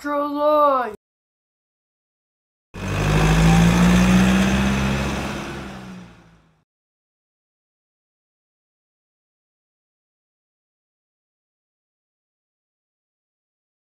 July